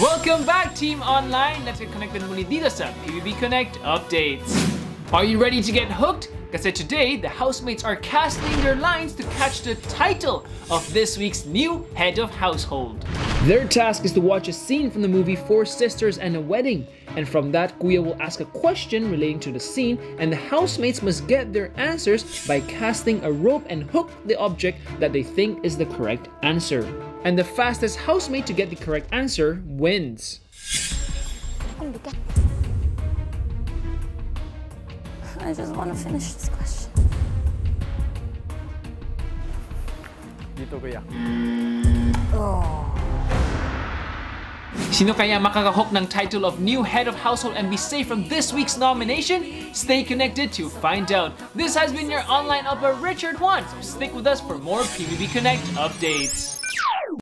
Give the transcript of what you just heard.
Welcome back Team Online! Let's get connected muli dito sa PBB Connect Updates. Are you ready to get hooked? Kasi today, the housemates are casting their lines to catch the title of this week's new head of household. Their task is to watch a scene from the movie Four Sisters and a Wedding. And from that, Kuya will ask a question relating to the scene, and the housemates must get their answers by casting a rope and hook the object that they think is the correct answer. And the fastest housemate to get the correct answer wins. I just want to finish this question. Dito kuya. Oh. Sino kaya makakahook ng title of new head of household and be safe from this week's nomination? Stay connected to find out. This has been your online upper Richard Juan, so stick with us for more PBB Connect updates.